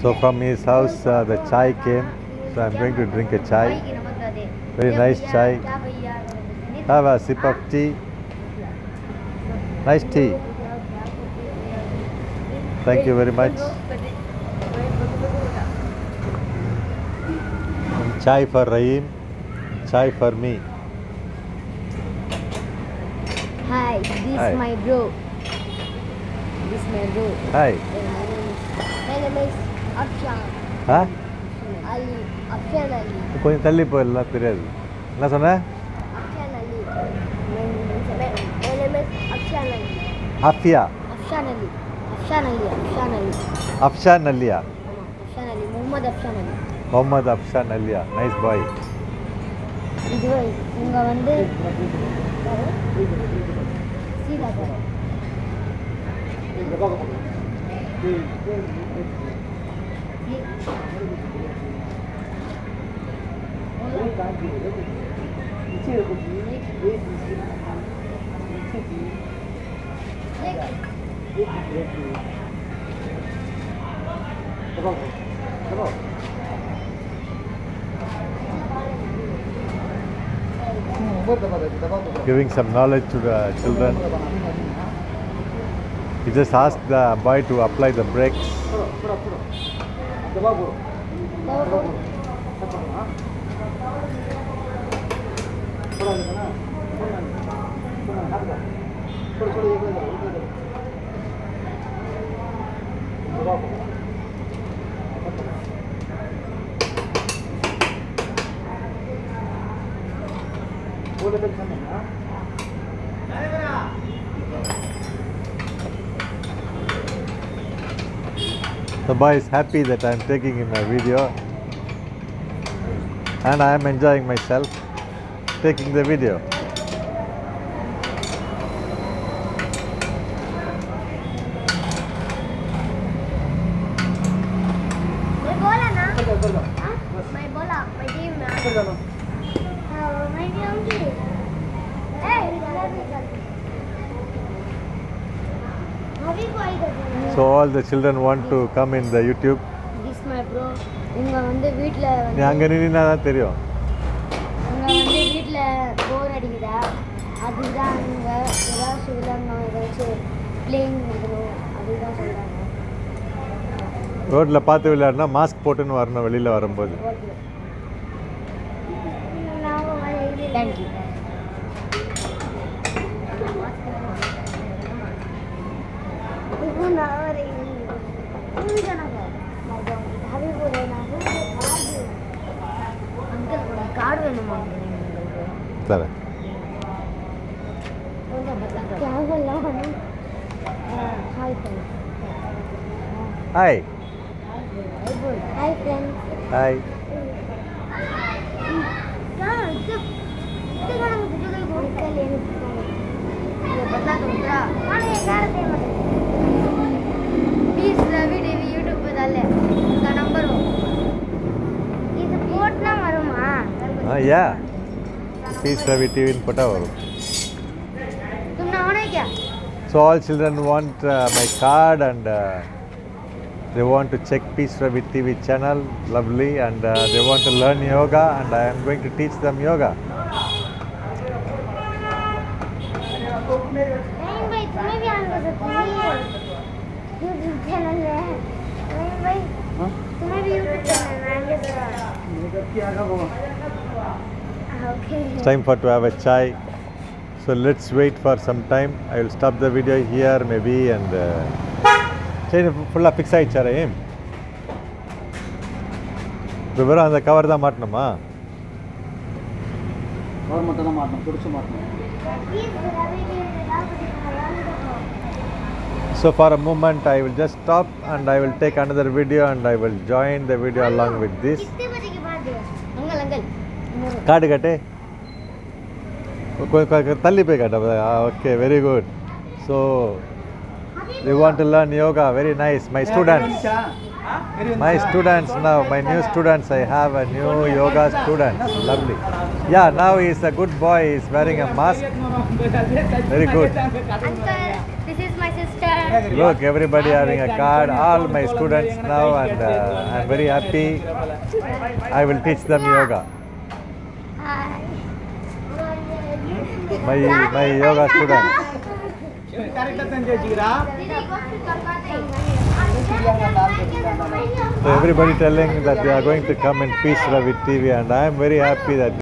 So from his house uh, the chai came. So I'm going to drink a chai. Very nice chai. Have a sip of tea. Nice tea. Thank you very much. Chai for Rahim. Chai for me. Hi, this Hi. my bro. This is my bro. Hi. My name is Afshan Huh? Ali. Afshan Ali. கொஞ்சம் தள்ளி போயிடலாம் தெரியாது என்ன சொன்ன Afshan Ali. My my name is Afshan Ali. Afiya Afshan Ali. Afshan Ali. Afshan Ali. Afshan அல்லியா ஆமா, Afshan Ali. Mohammed Afshan Ali. Mohammed Afshan அல்லியா nice பாய் இது இங்க வந்து Sita sir giving some knowledge to the children. He just asked the boy to apply the brakes. The boy is happy that I am taking him a video. And I am enjoying myself taking the video. मैं So all the children want to come in the YouTube. This my bro இவங்க வந்து வீட்டில் நீ அங்கே நின்னா தான் தெரியும். இவங்க வந்து வீட்டில் போர் அடிக்குதா? அதுதான் இவங்க ஏதாச்சும் விளையாடணும் ஏதாச்சும் பிளேயிங் பண்ணணும். அதுதான் சொல்கிறாங்க ரோட்டில் பார்த்து விளையாடினா மாஸ்க் போட்டுன்னு வரணும் வெளியில் வரும்போது. தேங்க்யூ தரேன் hi hi please Ravi TV YouTube తల్లే నంబరు ఇది పోట్నా మరమా యా peace, levity in Potavaro. So all children want uh, my card and uh, they want to check Peace Ravi TV channel, lovely, and uh, they want to learn yoga and I am going to teach them yoga. Huh? It's time for to have a chai. So let's wait for some time. I will stop the video here maybe and chain ஃபுல்லாக fix ஆகிடுச்சா ரஹீம் இப்போ வெறும் அந்த cover தான் மாட்டணுமா cover மட்டும் தான் மாட்டணும் பிடிச்சி மாட்டணும் So for a moment I will just stop and I will take another video and I will join the video along with this. Uncle uncle காடு கட்டு கொஞ்சம் கொஞ்சம் தள்ளி போய் காட்டு okay very good so you want to learn yoga very nice my students My students now, my new students, I have a new yoga student. Lovely. Yeah, now he's a good boy. He's wearing a mask. Very good. Uncle, this is my sister. Look, everybody having a card. All my students now, and uh, I'm very happy. I will teach them yoga. My my yoga students. So everybody telling that they are going to come in Peace Ravi TV, and I am very happy that.